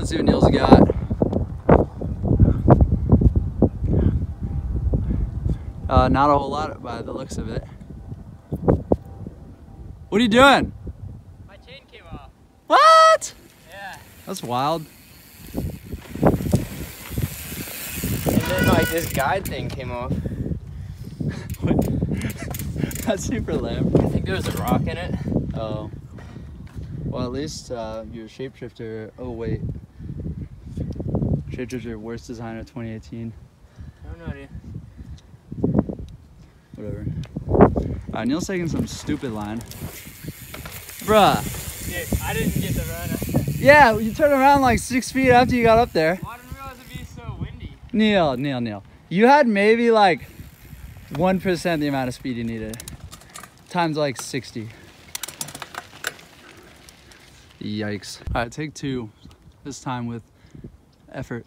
Let's see what Neil's got. Uh, not a whole lot by the looks of it. What are you doing? My chain came off. What? Yeah. That's wild. And then like this guide thing came off. That's super lame. I think there was a rock in it. Oh. Well, at least uh, your shapeshifter. Oh wait. Shapeshifter worst design of 2018. I don't know, dude. Whatever. Alright, Neil's taking some stupid line. Bruh. Dude, I didn't get the run. Yeah, you turned around like six feet after you got up there. I didn't realize it'd be so windy. Neil, Neil, Neil. You had maybe like 1% the amount of speed you needed. Times like 60. Yikes. All right, take two. This time with effort.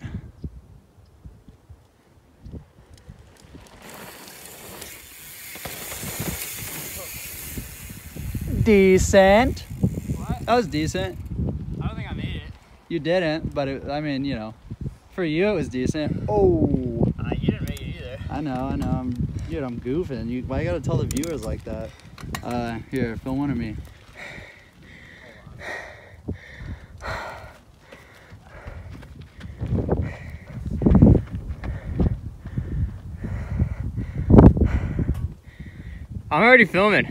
Decent. What? That was decent. I don't think I made it. You didn't, but it, I mean, you know, for you it was decent. Oh. Uh, you didn't make it either. I know, I know. I'm, dude, I'm goofing. You, why you gotta tell the viewers like that? Uh, here, film one of me. I'm already filming.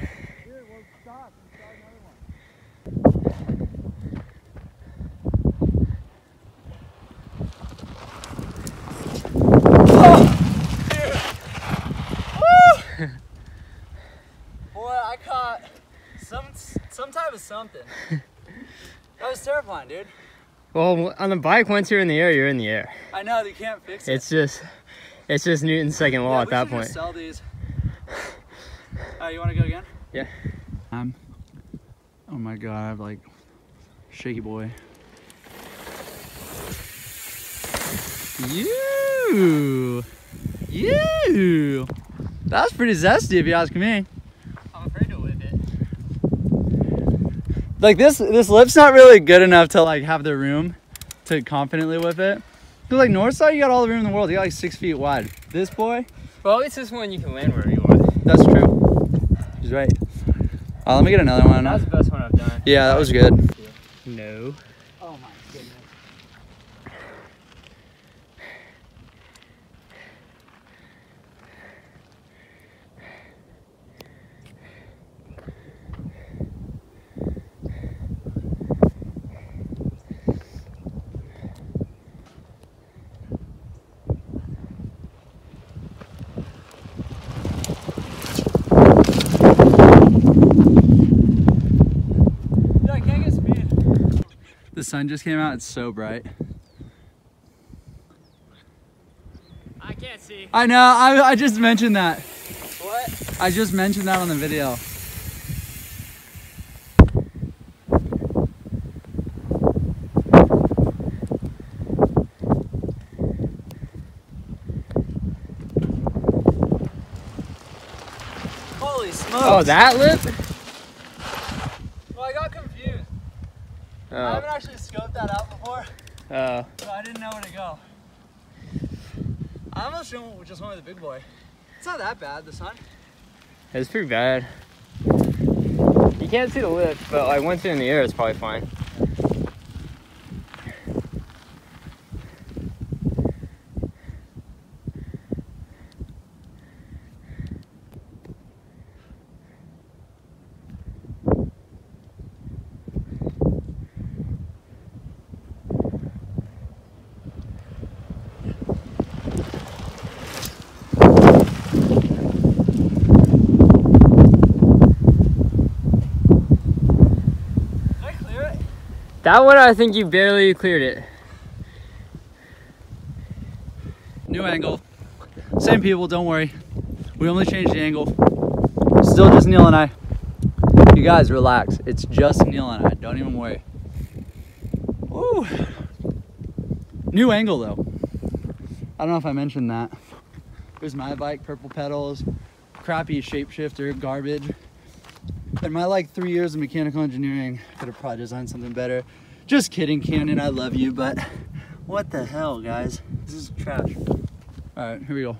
Boy, I caught some some type of something. that was terrifying, dude. Well, on the bike, once you're in the air, you're in the air. I know they can't fix it. It's just, it's just Newton's second law Yeah, at that point. Sell these. Uh, you want to go again? Yeah. Um. Oh my god, I have like shaky boy. You, you. That was pretty zesty, if you ask me. I'm afraid to whip it. Like this, this lip's not really good enough to like have the room to confidently whip it. Cause like Northside, you got all the room in the world. You got like six feet wide. This boy, Well, at least this one you can land wherever you want. that's true. Right. Uh, let me get another one. That was the best one I've done. Yeah, that was good. No. Sun just came out. It's so bright. I can't see. I know. I, I just mentioned that. What? I just mentioned that on the video. Holy oh, smokes. Oh, that lip? Well, I got confused. I Oh. haven't actually scoped that out before, Oh. so I didn't know where to go. I almost just just went with the big boy. It's not that bad, the sun. It's pretty bad. You can't see the lip, but like once you're in the air, it's probably fine. That one, I think you barely cleared it. New angle. Same people, don't worry. We only changed the angle. Still just Neil and I. You guys, relax. It's just Neil and I. Don't even worry. Woo. New angle though. I don't know if I mentioned that. Here's my bike, purple pedals, crappy shapeshifter, garbage. In my like three years of mechanical engineering, I could have probably designed something better. Just kidding, Canyon. I love you, but what the hell, guys? This is trash. All right, here we go.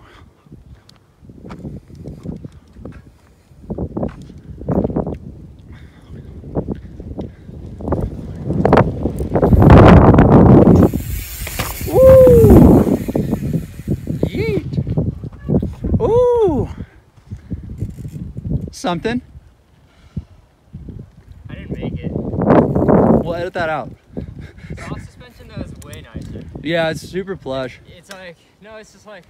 Yeet! Ooh! Something. I didn't make it. We'll that out. Soft suspension though is way nicer. Yeah, it's super plush. It's like no, it's just like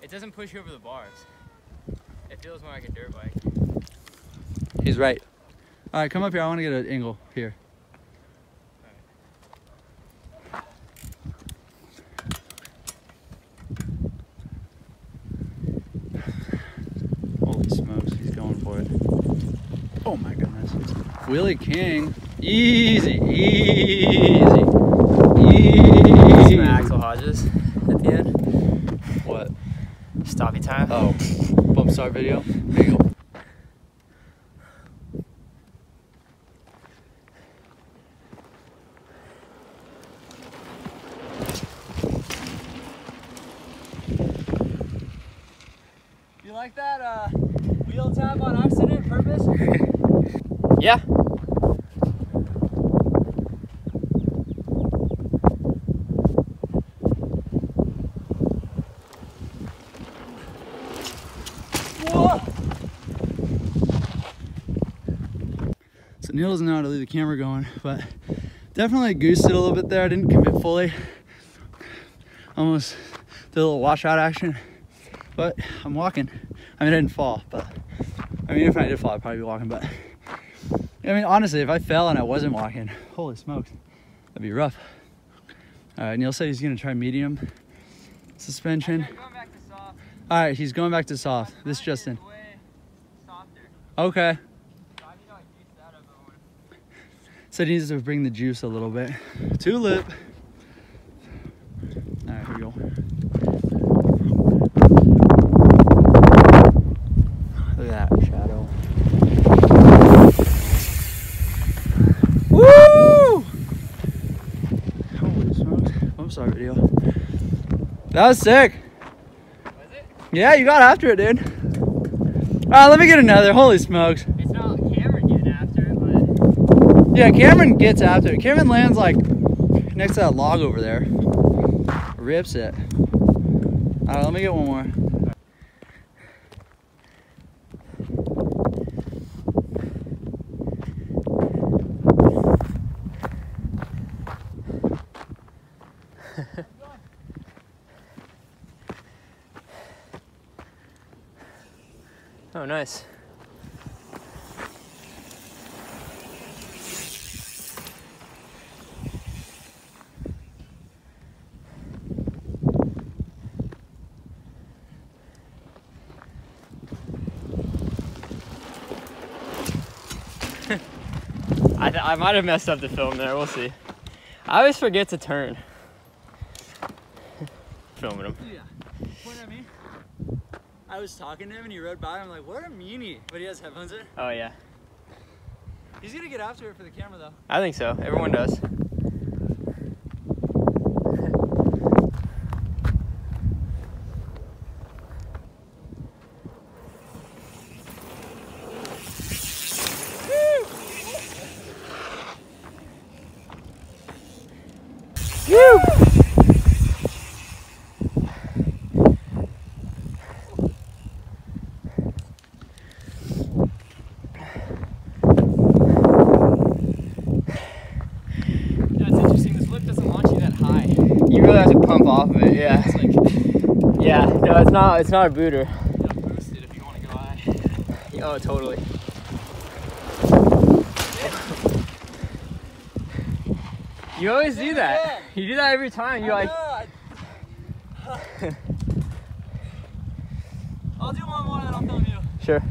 it doesn't push you over the bars. It feels more like a dirt bike. He's right. All right, come up here. I want to get an angle here. Holy smokes, he's going for it. Oh my goodness. Willie King. Easy, easy, easy. Some Axell Hodges at the end. What? Stoppy time. Oh, bump start video. There you go. You like that uh, wheel tap on accident purpose? Yeah. Whoa! So Neil doesn't know how to leave the camera going, but definitely goosed it a little bit there. I didn't commit fully. Almost did a little washout action, but I'm walking. I mean, I didn't fall, but I mean, if I did fall, I'd probably be walking. But I mean, honestly, if I fell and I wasn't walking, holy smokes, that'd be rough. All right, Neil said he's gonna try medium suspension. going back to soft. All right, he's going back to soft. This Justin. Okay. So I need to like juice that up a little. Said he needs to bring the juice a little bit. Tulip. All right, here we go. Look at that shadow. Woo! Holy smokes. I'm sorry, video. That was sick. Was it? Yeah, you got after it, dude. All right, let me get another. Holy smokes. It's not Cameron getting after it, but Yeah, Cameron gets after it. Cameron lands like next to that log over there. Rips it. All right, let me get one more. oh nice. I, th- I might have messed up the film there. We'll see. I always forget to turn. Filming him. Yeah. Point at me. I was talking to him and he rode by. I'm like, what a meanie. But he has headphones in. Oh yeah, He's gonna get after it for the camera though. I think so. Everyone does. That's interesting. This lip doesn't launch you that high. You really have to pump off of it. Yeah. It's like Yeah. No, it's not. It's not a booter. boosted if you want to go high. Oh, totally. You always do that. You do that every time. You're like, I'll do one more and I'll film you. sure.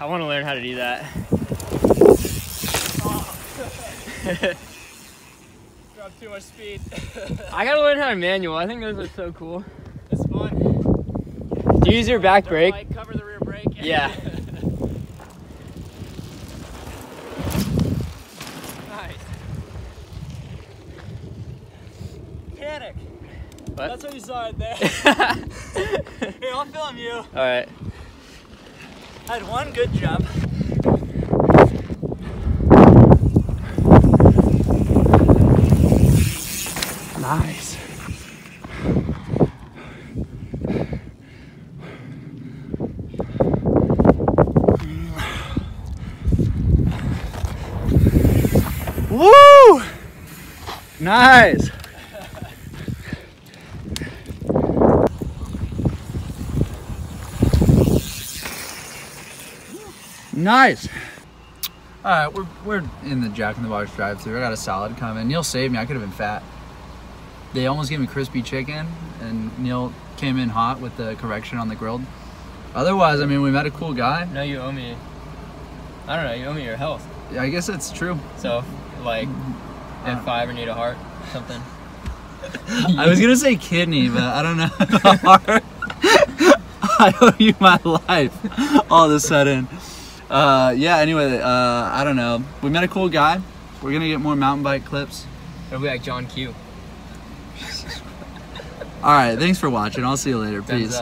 I want to learn how to do that. Drop too much speed. I gotta learn how to manual. I think those are so cool. it's fun. Do you use your back brake? Like cover the rear brake. Yeah. nice. Panic. What? That's what you saw right there. Here, I'll film you. All right. I had one good jump. Nice. Woo! Nice. Nice. All right, we're, we're in the Jack in the Box drive-thru. I got a salad coming. Neil saved me. I could have been fat. They almost gave me crispy chicken, and Neil came in hot with the correction on the grilled. Otherwise, I mean, we met a cool guy. No, you owe me. I don't know. You owe me your health. Yeah, I guess it's true. So, like, Uh, if I ever need a heart, something. I was gonna say kidney, but I don't know. Heart. I owe you my life. All of a sudden. Uh, yeah. Anyway, uh, I don't know. We met a cool guy. We're gonna get more mountain bike clips. It'll be like John Q. All right. Thanks for watching. I'll see you later. Peace.